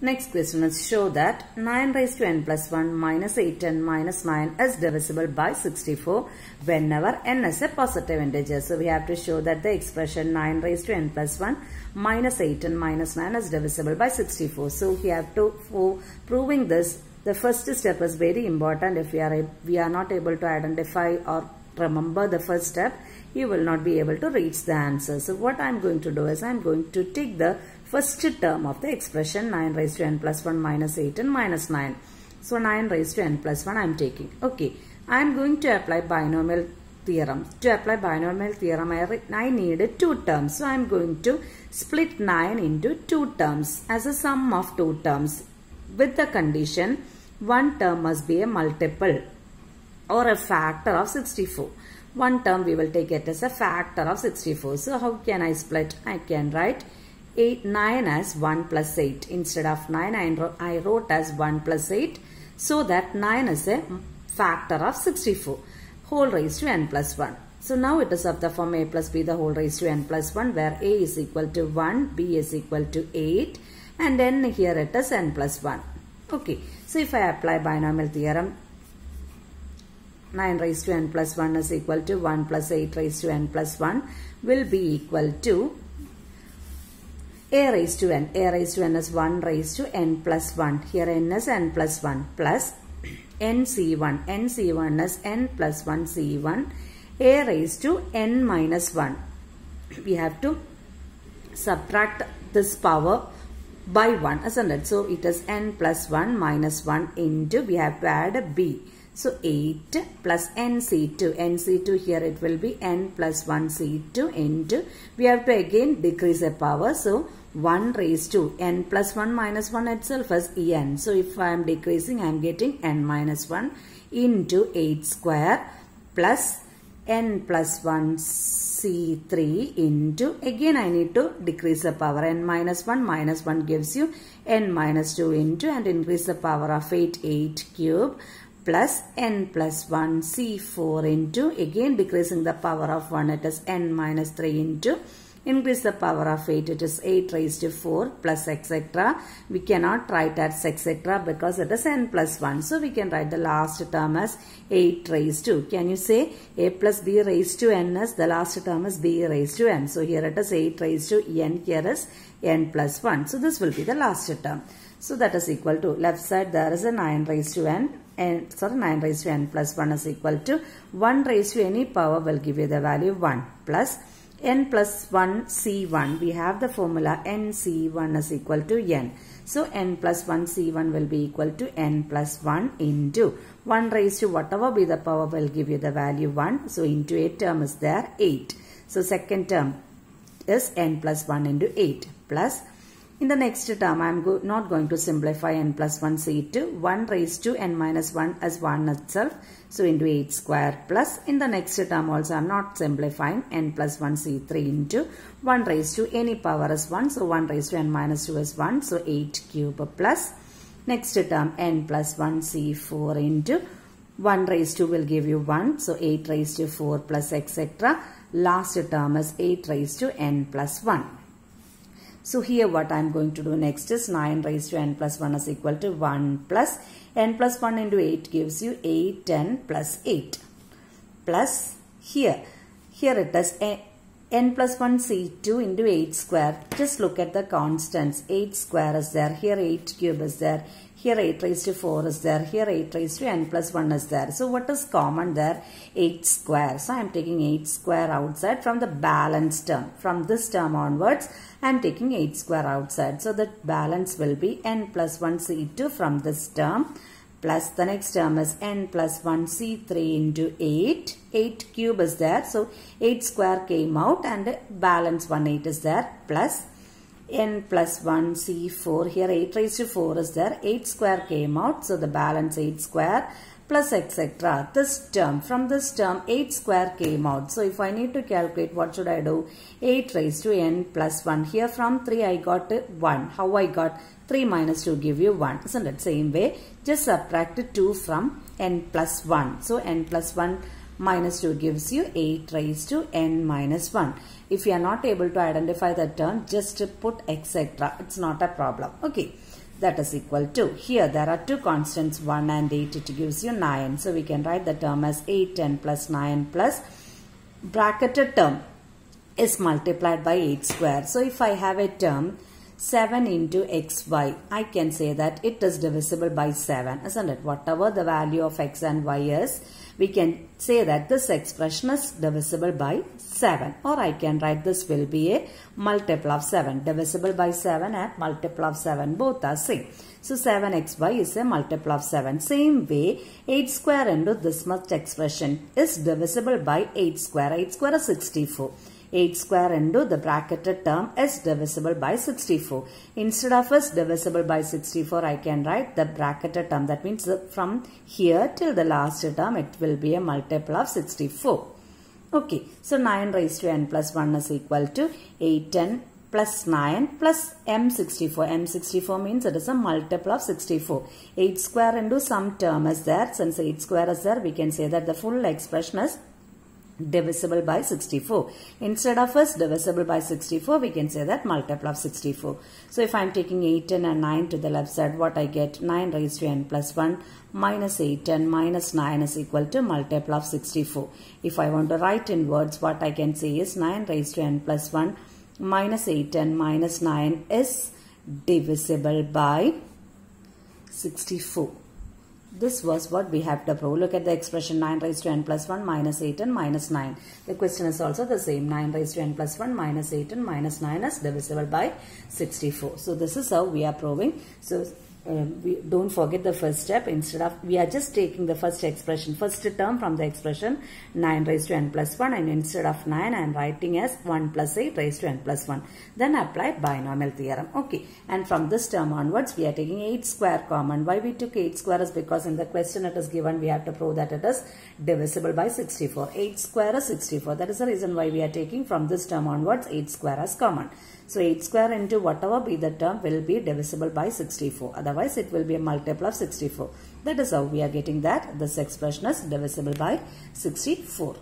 Next question is show that 9 raised to n plus 1 minus 8n minus 9 is divisible by 64 whenever n is a positive integer. So we have to show that the expression 9 raised to n plus 1 minus 8n minus 9 is divisible by 64. So we have to, for proving this, the first step is very important. If we are, we are not able to identify or remember the first step, you will not be able to reach the answer. So what I am going to do is I am going to take the first term of the expression 9 raised to n plus 1 minus 8 and minus 9. So 9 raised to n plus 1 I am taking. Okay. I am going to apply binomial theorem. To apply binomial theorem I, I need two terms. So I am going to split 9 into two terms as a sum of two terms with the condition one term must be a multiple or a factor of 64. One term we will take it as a factor of 64. So how can I split? I can write 8, 9 as 1 plus 8. Instead of 9, I wrote, I wrote as 1 plus 8. So that 9 is a factor of 64. Whole raised to n plus 1. So now it is of the form a plus b the whole raised to n plus 1 where a is equal to 1, b is equal to 8 and then here it is n plus 1. Okay. So if I apply binomial theorem 9 raised to n plus 1 is equal to 1 plus 8 raised to n plus 1 will be equal to a raised to n. a raised to n is 1 raised to n plus 1. Here n is n plus 1 plus nc1. nc1 is n plus 1 c1. a raised to n minus 1. We have to subtract this power by 1 isn't it? So it is n plus 1 minus 1 into we have to add a b. So 8 plus nc2. nc2 here it will be n plus 1 c2 into we have to again decrease the power. So 1 raised to n plus 1 minus 1 itself is n. So if I am decreasing I am getting n minus 1 into 8 square plus n plus 1 c3 into again I need to decrease the power n minus 1 minus 1 gives you n minus 2 into and increase the power of 8 8 cube plus n plus 1 c4 into again decreasing the power of 1 it is n minus 3 into increase the power of 8 it is 8 raised to 4 plus etc we cannot write as etc because it is n plus 1 so we can write the last term as 8 raised to. Can you say a plus b raised to n is the last term is b raised to n? So here it is 8 raised to n here is n plus 1 so this will be the last term so that is equal to left side there is a 9 raised to n and sorry 9 raised to n plus 1 is equal to 1 raised to any power will give you the value 1 plus n plus 1 c1 we have the formula n c1 is equal to n. So n plus 1 c1 will be equal to n plus 1 into 1 raised to whatever be the power will give you the value 1 so into a term is there 8 so second term is n plus 1 into 8 plus in the next term, I am go not going to simplify n plus 1 c2. 1 raised to n minus 1 as 1 itself. So into 8 square plus in the next term also I am not simplifying n plus 1 c3 into 1 raised to any power as 1. So 1 raised to n minus 2 is 1. So 8 cube plus next term n plus 1 c4 into 1 raised to will give you 1. So 8 raised to 4 plus etc. Last term is 8 raised to n plus 1. So here what I am going to do next is 9 raised to n plus 1 is equal to 1 plus n plus 1 into 8 gives you 8 n plus 8 plus here. Here it is n plus 1 c2 into 8 square. Just look at the constants. 8 square is there here 8 cube is there here 8 raised to 4 is there here 8 raised to n plus 1 is there. So what is common there? 8 square so I am taking 8 square outside from the balance term. From this term onwards I am taking 8 square outside. So the balance will be n plus 1 c2 from this term plus the next term is n plus 1 c3 into 8 8 cube is there. So 8 square came out and balance 1 8 is there plus n plus 1 c4 here 8 raised to 4 is there. 8 square came out. So the balance 8 square plus etc this term from this term 8 square came out. So if I need to calculate what should I do? 8 raised to n plus 1 here from 3 I got 1 how I got 3 minus 2 give you 1 isn't it same way? Just subtract 2 from n plus 1 so n plus 1 minus 2 gives you 8 raised to n minus 1 if you are not able to identify the term just put etc it's not a problem. Okay. That is equal to here there are two constants 1 and 8 it gives you 9 so we can write the term as 8 10 plus 9 plus bracketed term is multiplied by 8 square. So if I have a term 7 into xy I can say that it is divisible by 7 isn't it? Whatever the value of x and y is we can say that this expression is divisible by 7 or I can write this will be a multiple of 7 divisible by 7 and multiple of 7 both are same. So 7xy is a multiple of 7 same way 8 square into this much expression is divisible by 8 square. 8 square is 64 8 square into the bracketed term is divisible by 64. Instead of is divisible by 64, I can write the bracketed term. That means from here till the last term, it will be a multiple of 64. Okay, so 9 raised to n plus 1 is equal to 8 10 plus 9 plus m64. m64 means it is a multiple of 64. 8 square into some term is there. Since 8 square is there, we can say that the full expression is divisible by 64. Instead of us divisible by 64, we can say that multiple of 64. So if I am taking 8, 10 and 9 to the left side, what I get? 9 raised to n plus 1 minus 8, 10 minus 9 is equal to multiple of 64. If I want to write in words, what I can say is 9 raised to n plus 1 minus 8, 10 minus 9 is divisible by 64. This was what we have to prove. Look at the expression 9 raised to n plus 1 minus 8 and minus 9. The question is also the same. 9 raised to n plus 1 minus 8 and minus 9 is divisible by 64. So this is how we are proving. So um, we don't forget the first step. Instead of we are just taking the first expression first term from the expression 9 raised to n plus 1 and instead of 9 I am writing as 1 plus 8 raised to n plus 1 then apply binomial theorem. Okay. And from this term onwards we are taking 8 square common. Why we took 8 square is because in the question it is given we have to prove that it is divisible by 64 8 square is 64 that is the reason why we are taking from this term onwards 8 square as common. So 8 square into whatever be the term will be divisible by 64. Otherwise it will be a multiple of 64. That is how we are getting that this expression is divisible by 64.